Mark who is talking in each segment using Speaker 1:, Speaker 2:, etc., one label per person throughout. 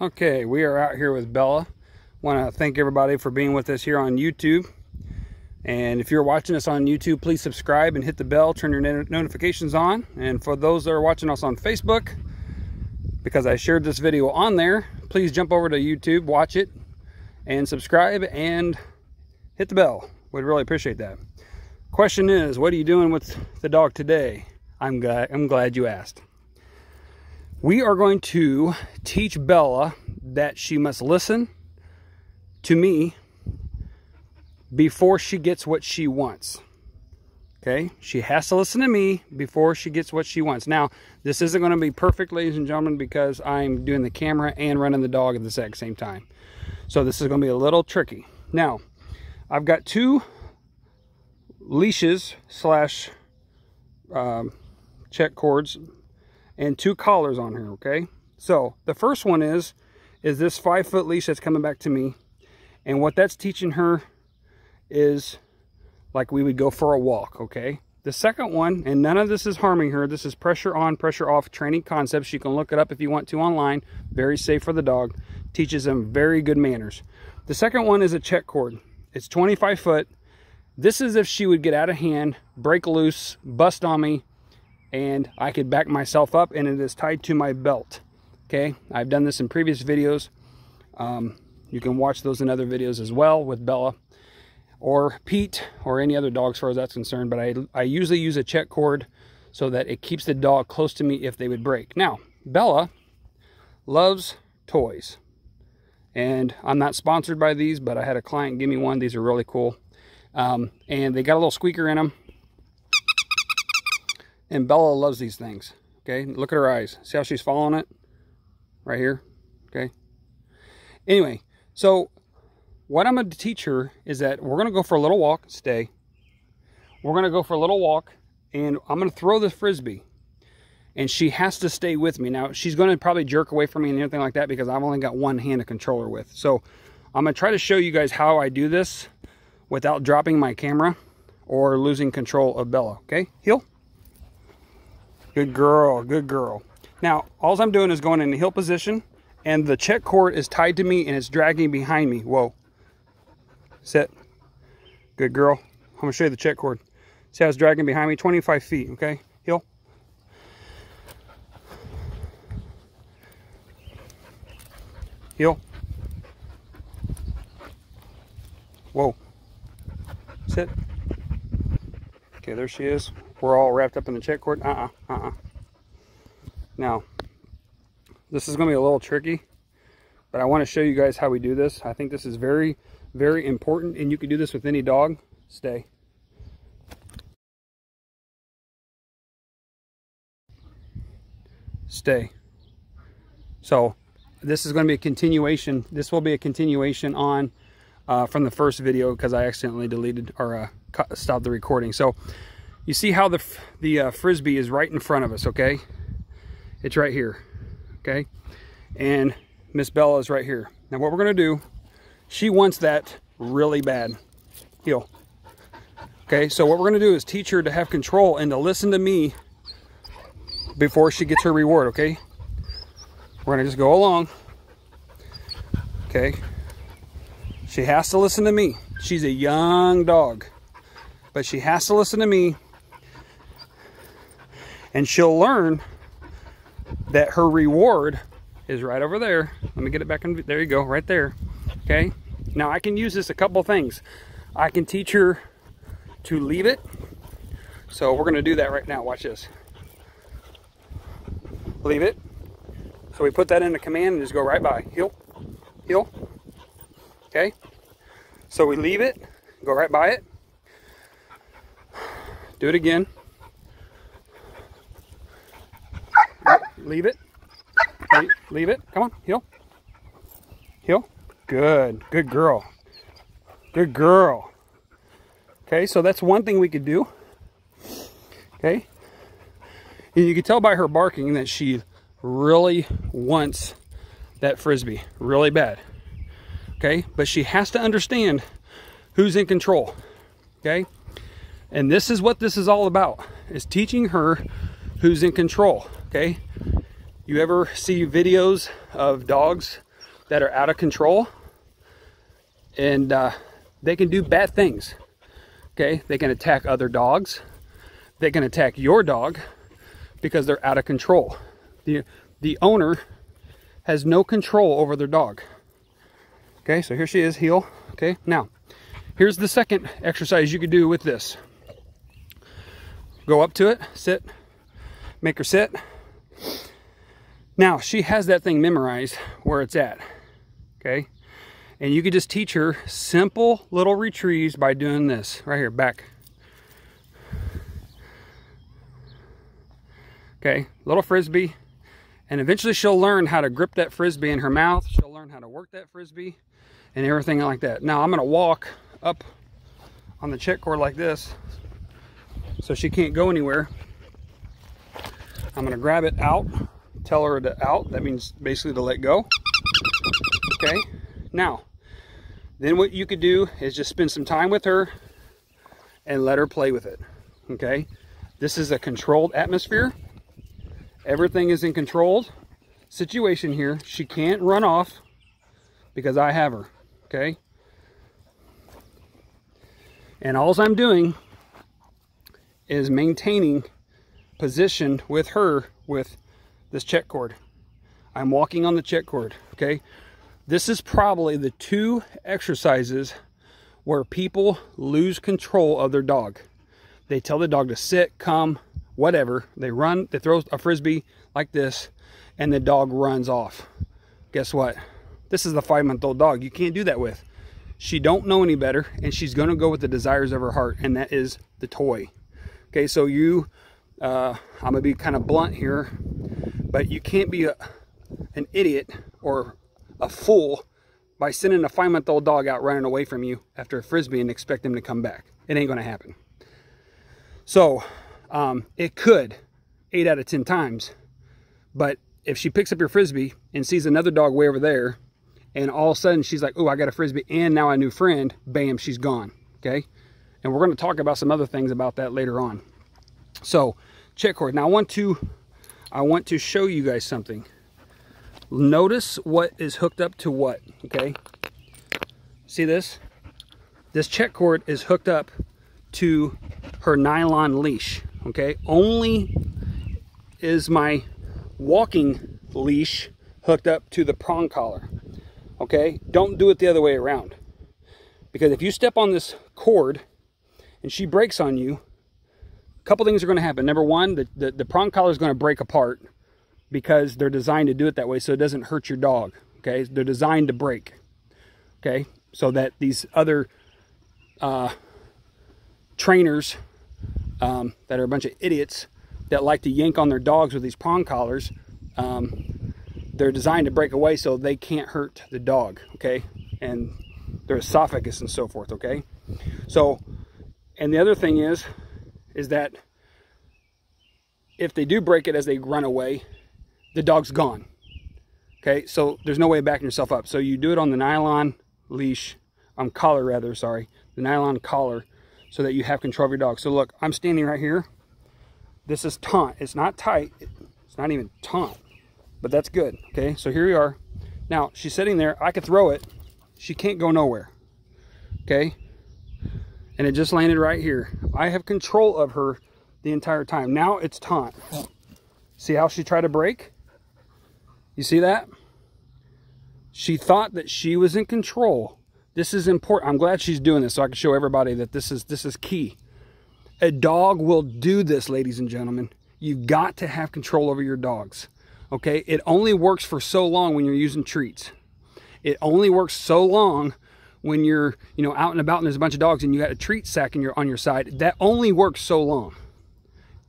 Speaker 1: Okay, we are out here with Bella. Want to thank everybody for being with us here on YouTube. And if you're watching us on YouTube, please subscribe and hit the bell, turn your notifications on. And for those that are watching us on Facebook, because I shared this video on there, please jump over to YouTube, watch it, and subscribe and hit the bell. We'd really appreciate that. Question is, what are you doing with the dog today? I'm glad, I'm glad you asked. We are going to teach Bella that she must listen to me before she gets what she wants. Okay, she has to listen to me before she gets what she wants. Now, this isn't going to be perfect, ladies and gentlemen, because I'm doing the camera and running the dog at the exact same time. So this is going to be a little tricky. Now, I've got two leashes slash um, check cords and two collars on her, okay? So the first one is, is this five foot leash that's coming back to me. And what that's teaching her is like we would go for a walk, okay? The second one, and none of this is harming her, this is pressure on, pressure off training concepts. You can look it up if you want to online. Very safe for the dog. Teaches them very good manners. The second one is a check cord. It's 25 foot. This is if she would get out of hand, break loose, bust on me, and I could back myself up and it is tied to my belt. Okay, I've done this in previous videos. Um, you can watch those in other videos as well with Bella or Pete or any other dog as far as that's concerned. But I, I usually use a check cord so that it keeps the dog close to me if they would break. Now, Bella loves toys. And I'm not sponsored by these, but I had a client give me one. These are really cool. Um, and they got a little squeaker in them. And Bella loves these things. Okay, look at her eyes. See how she's following it? Right here. Okay. Anyway, so what I'm going to teach her is that we're going to go for a little walk. Stay. We're going to go for a little walk. And I'm going to throw the Frisbee. And she has to stay with me. Now, she's going to probably jerk away from me and anything like that because I've only got one hand to control her with. So, I'm going to try to show you guys how I do this without dropping my camera or losing control of Bella. Okay, heel. Good girl, good girl. Now, all I'm doing is going in the heel position and the check cord is tied to me and it's dragging behind me. Whoa. Sit. Good girl. I'm gonna show you the check cord. See how it's dragging behind me? 25 feet, okay? Heel. Heel. Whoa. Sit. Okay, there she is we're all wrapped up in the check cord. Uh-uh, uh-uh. Now, this is going to be a little tricky, but I want to show you guys how we do this. I think this is very, very important, and you can do this with any dog. Stay. Stay. So, this is going to be a continuation. This will be a continuation on uh, from the first video because I accidentally deleted or uh, stopped the recording. So, you see how the, the uh, Frisbee is right in front of us, okay? It's right here, okay? And Miss Bella is right here. Now what we're gonna do, she wants that really bad. Heel. Okay, so what we're gonna do is teach her to have control and to listen to me before she gets her reward, okay? We're gonna just go along. Okay. She has to listen to me. She's a young dog. But she has to listen to me and she'll learn that her reward is right over there. Let me get it back in. There you go, right there. Okay. Now I can use this a couple things. I can teach her to leave it. So we're going to do that right now. Watch this. Leave it. So we put that in a command and just go right by. Heel. Heel. Okay. So we leave it. Go right by it. Do it again. Leave it. Leave it. Come on. Heel. Heel. Good. Good girl. Good girl. Okay, so that's one thing we could do. Okay. And you can tell by her barking that she really wants that frisbee really bad. Okay, but she has to understand who's in control. Okay, and this is what this is all about is teaching her who's in control. Okay, you ever see videos of dogs that are out of control and uh, they can do bad things. Okay, they can attack other dogs. They can attack your dog because they're out of control. The, the owner has no control over their dog. Okay, so here she is, heel. Okay, now here's the second exercise you could do with this. Go up to it, sit, make her sit. Now she has that thing memorized where it's at. Okay, and you could just teach her simple little retrieves by doing this right here, back. Okay, little frisbee. And eventually she'll learn how to grip that frisbee in her mouth. She'll learn how to work that frisbee and everything like that. Now I'm gonna walk up on the check cord like this so she can't go anywhere. I'm gonna grab it out, tell her to out. That means basically to let go. Okay, now then what you could do is just spend some time with her and let her play with it, okay? This is a controlled atmosphere. Everything is in controlled situation here. She can't run off because I have her, okay? And all I'm doing is maintaining position with her with this check cord. I'm walking on the check cord, okay? This is probably the two exercises where people lose control of their dog. They tell the dog to sit, come, whatever. They run, they throw a frisbee like this, and the dog runs off. Guess what? This is the five-month-old dog. You can't do that with. She don't know any better, and she's going to go with the desires of her heart, and that is the toy. Okay, so you, uh, I'm going to be kind of blunt here, but you can't be a, an idiot or a fool by sending a five month old dog out running away from you after a frisbee and expect him to come back. It ain't going to happen. So um, it could eight out of 10 times. But if she picks up your frisbee and sees another dog way over there, and all of a sudden she's like, oh, I got a frisbee and now a new friend, bam, she's gone. Okay. And we're going to talk about some other things about that later on. So check cord. Now I want to, I want to show you guys something. Notice what is hooked up to what, okay? See this? This check cord is hooked up to her nylon leash, okay? Only is my walking leash hooked up to the prong collar, okay? Don't do it the other way around. Because if you step on this cord and she breaks on you, a couple things are going to happen. Number one, the, the, the prong collar is going to break apart because they're designed to do it that way so it doesn't hurt your dog. Okay, they're designed to break. Okay, so that these other uh, trainers um, that are a bunch of idiots that like to yank on their dogs with these prong collars, um, they're designed to break away so they can't hurt the dog. Okay, and their esophagus and so forth. Okay, so and the other thing is, is that if they do break it as they run away, the dog's gone. Okay, so there's no way of backing yourself up. So you do it on the nylon leash, um, collar rather, sorry, the nylon collar, so that you have control of your dog. So look, I'm standing right here. This is taunt. It's not tight. It's not even taunt, but that's good. Okay, so here we are. Now she's sitting there. I could throw it. She can't go nowhere. Okay, and it just landed right here. I have control of her the entire time. Now it's taut. See how she tried to break? You see that? She thought that she was in control. This is important. I'm glad she's doing this so I can show everybody that this is this is key. A dog will do this, ladies and gentlemen. You've got to have control over your dogs. Okay? It only works for so long when you're using treats. It only works so long when you're, you know, out and about and there's a bunch of dogs and you got a treat sack in your, on your side. That only works so long.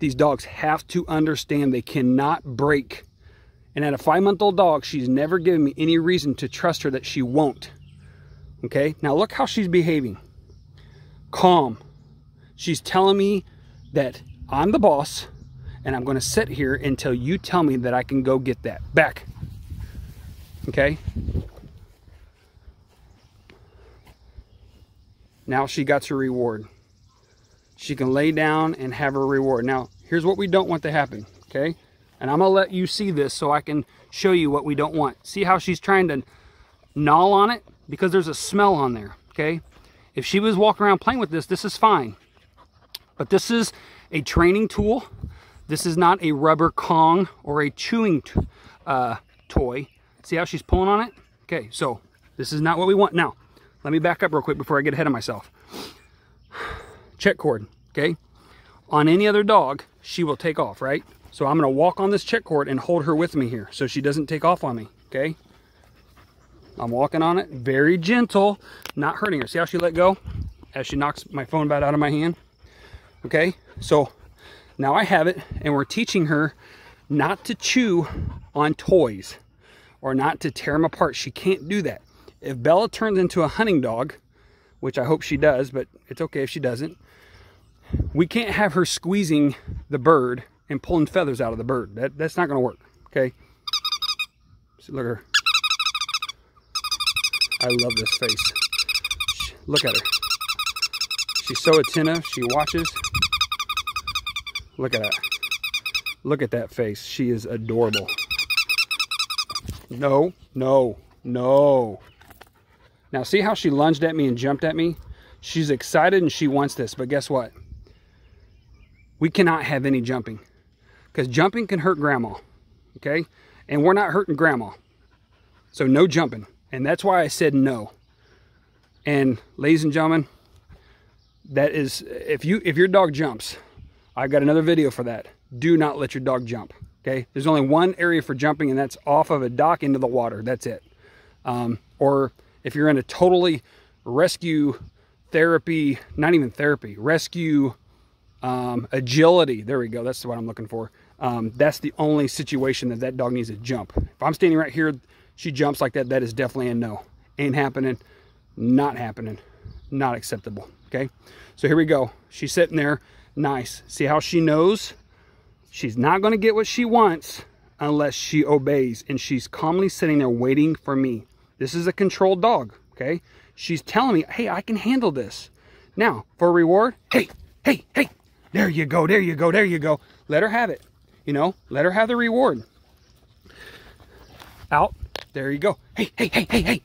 Speaker 1: These dogs have to understand they cannot break and at a five month old dog, she's never given me any reason to trust her that she won't. Okay, now look how she's behaving. Calm. She's telling me that I'm the boss and I'm going to sit here until you tell me that I can go get that. Back. Okay? Now she got her reward. She can lay down and have her reward. Now, here's what we don't want to happen. Okay? And I'm to let you see this so I can show you what we don't want. See how she's trying to gnaw on it because there's a smell on there, okay? If she was walking around playing with this, this is fine. But this is a training tool. This is not a rubber Kong or a chewing uh, toy. See how she's pulling on it? Okay, so this is not what we want. Now, let me back up real quick before I get ahead of myself. Check cord, okay? On any other dog, she will take off, right? So I'm gonna walk on this check cord and hold her with me here so she doesn't take off on me, okay? I'm walking on it, very gentle, not hurting her. See how she let go as she knocks my phone bat out of my hand? Okay, so now I have it and we're teaching her not to chew on toys or not to tear them apart. She can't do that. If Bella turns into a hunting dog, which I hope she does, but it's okay if she doesn't, we can't have her squeezing the bird and pulling feathers out of the bird. That, that's not going to work, okay? Look at her. I love this face. Look at her. She's so attentive. She watches. Look at that. Look at that face. She is adorable. No, no, no. Now see how she lunged at me and jumped at me? She's excited and she wants this, but guess what? We cannot have any jumping because jumping can hurt grandma, okay? And we're not hurting grandma. So no jumping. And that's why I said no. And ladies and gentlemen, that is if you if your dog jumps, I've got another video for that. Do not let your dog jump. Okay, there's only one area for jumping, and that's off of a dock into the water. That's it. Um, or if you're in a totally rescue therapy, not even therapy, rescue um, agility. There we go. That's what I'm looking for. Um, that's the only situation that that dog needs to jump. If I'm standing right here, she jumps like that, that is definitely a no. Ain't happening, not happening, not acceptable, okay? So here we go. She's sitting there, nice. See how she knows? She's not gonna get what she wants unless she obeys, and she's calmly sitting there waiting for me. This is a controlled dog, okay? She's telling me, hey, I can handle this. Now, for reward, hey, hey, hey, there you go, there you go, there you go. Let her have it, you know? Let her have the reward. Out, there you go. Hey, hey, hey, hey, hey.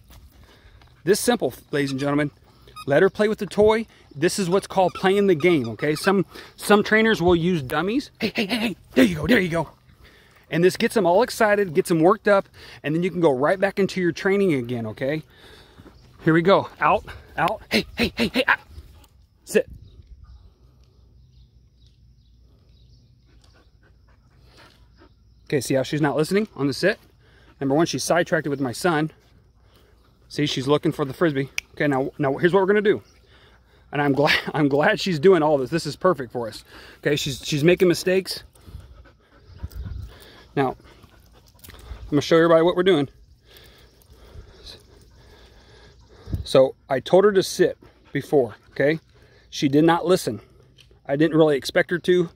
Speaker 1: This simple, ladies and gentlemen. Let her play with the toy. This is what's called playing the game, okay? Some some trainers will use dummies. Hey, hey, hey, hey. There you go, there you go. And this gets them all excited, gets them worked up, and then you can go right back into your training again, okay? Here we go. Out, out. Hey, hey, hey, hey. Ah. Sit. Okay, see how she's not listening on the sit? Number one, she's sidetracked with my son. See, she's looking for the Frisbee. Okay, now, now here's what we're gonna do. And I'm glad, I'm glad she's doing all this. This is perfect for us. Okay, she's, she's making mistakes. Now, I'm gonna show everybody what we're doing. So I told her to sit before, okay? She did not listen. I didn't really expect her to,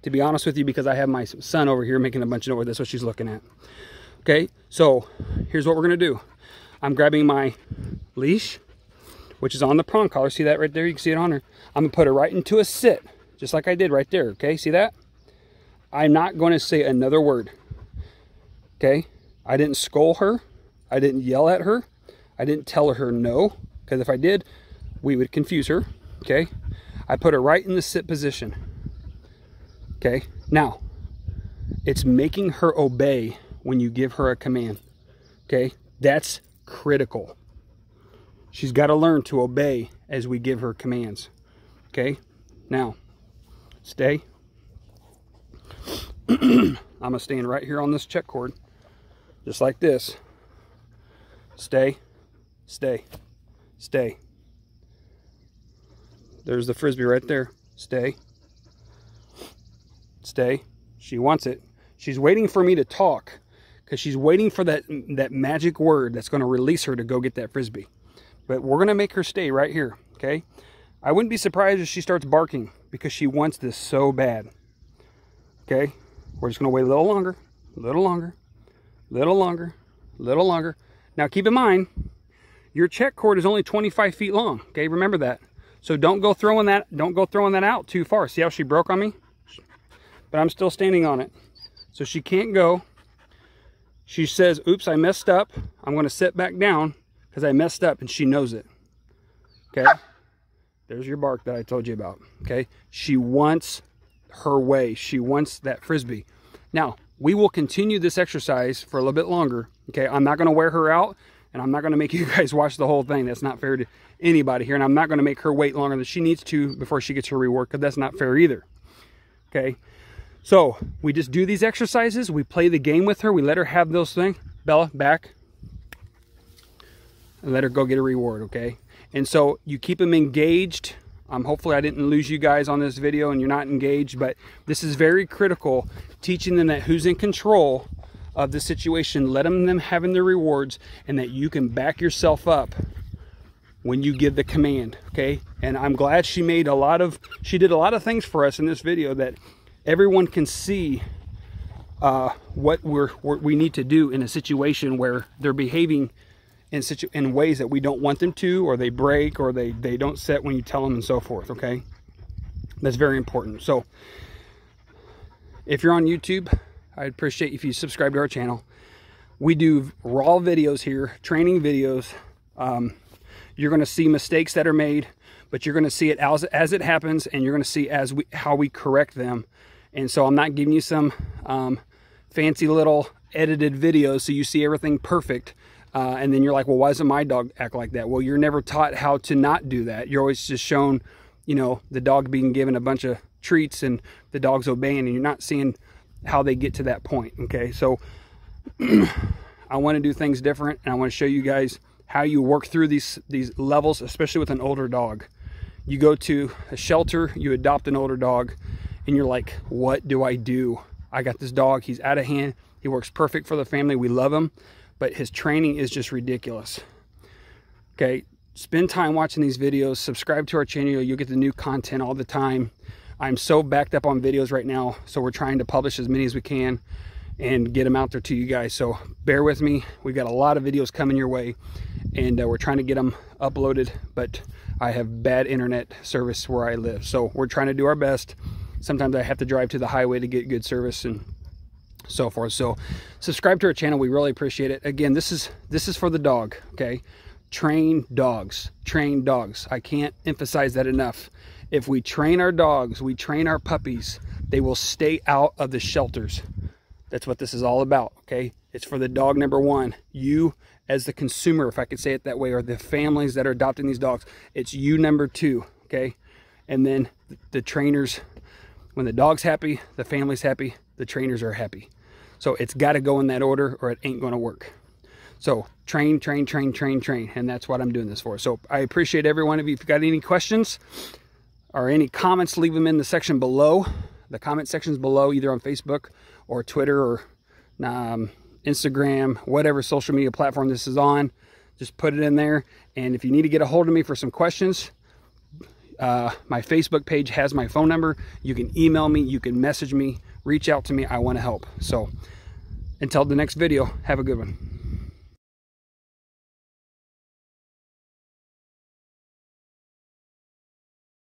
Speaker 1: to be honest with you, because I have my son over here making a bunch of noise. That's what she's looking at. Okay, so here's what we're gonna do. I'm grabbing my leash, which is on the prong collar. See that right there? You can see it on her. I'm gonna put her right into a sit, just like I did right there, okay? See that? I'm not gonna say another word, okay? I didn't scold her. I didn't yell at her. I didn't tell her no, because if I did, we would confuse her, okay? I put her right in the sit position, okay? Now, it's making her obey when you give her a command. Okay, that's critical. She's got to learn to obey as we give her commands. Okay, now stay. I'm gonna stand right here on this check cord, just like this. Stay, stay, stay. There's the frisbee right there. Stay, stay. She wants it. She's waiting for me to talk because she's waiting for that that magic word that's going to release her to go get that frisbee. But we're going to make her stay right here, okay? I wouldn't be surprised if she starts barking because she wants this so bad. Okay? We're just going to wait a little longer, a little longer, little longer, little longer. Now keep in mind, your check cord is only 25 feet long, okay? Remember that. So don't go throwing that don't go throwing that out too far. See how she broke on me? But I'm still standing on it. So she can't go she says, oops, I messed up. I'm going to sit back down. because I messed up and she knows it. Okay? There's your bark that I told you about. Okay? She wants her way. She wants that frisbee. Now, we will continue this exercise for a little bit longer. Okay? I'm not going to wear her out and I'm not going to make you guys watch the whole thing. That's not fair to anybody here. And I'm not going to make her wait longer than she needs to before she gets her reward because that's not fair either. Okay? So we just do these exercises. We play the game with her. We let her have those things. Bella, back. And let her go get a reward, okay? And so you keep them engaged. Um, hopefully I didn't lose you guys on this video and you're not engaged, but this is very critical, teaching them that who's in control of the situation, let them, them having the rewards, and that you can back yourself up when you give the command, okay? And I'm glad she made a lot of, she did a lot of things for us in this video that everyone can see uh, what we're, we're, we need to do in a situation where they're behaving in situ in ways that we don't want them to, or they break, or they they don't set when you tell them, and so forth. Okay, that's very important. So, if you're on YouTube, I'd appreciate if you subscribe to our channel. We do raw videos here, training videos. Um, you're going to see mistakes that are made, but you're going to see it as, as it happens, and you're going to see as we how we correct them and so I'm not giving you some um, fancy little edited videos so you see everything perfect. Uh, and then you're like, well, why doesn't my dog act like that? Well, you're never taught how to not do that. You're always just shown, you know, the dog being given a bunch of treats and the dog's obeying and you're not seeing how they get to that point. Okay, so I want to do things different and I want to show you guys how you work through these these levels, especially with an older dog. You go to a shelter, you adopt an older dog, and you're like, what do I do? I got this dog, he's out of hand, he works perfect for the family, we love him, but his training is just ridiculous. Okay, spend time watching these videos, subscribe to our channel, you'll get the new content all the time. I'm so backed up on videos right now, so we're trying to publish as many as we can and get them out there to you guys. So bear with me. We've got a lot of videos coming your way and uh, we're trying to get them uploaded, but I have bad internet service where I live. So we're trying to do our best sometimes I have to drive to the highway to get good service and so forth. So subscribe to our channel. We really appreciate it. Again, this is this is for the dog, okay? Train dogs. Train dogs. I can't emphasize that enough. If we train our dogs, we train our puppies, they will stay out of the shelters. That's what this is all about, okay? It's for the dog number one. You as the consumer, if I could say it that way, or the families that are adopting these dogs. It's you number two, okay? And then the trainers when the dog's happy, the family's happy, the trainers are happy. So it's got to go in that order or it ain't going to work. So train, train, train, train, train. And that's what I'm doing this for. So I appreciate every one of you. If you've got any questions or any comments, leave them in the section below. The comment sections below, either on Facebook or Twitter or um, Instagram, whatever social media platform this is on. Just put it in there. And if you need to get a hold of me for some questions, uh, my Facebook page has my phone number. You can email me, you can message me, reach out to me. I want to help. So until the next video, have a good one.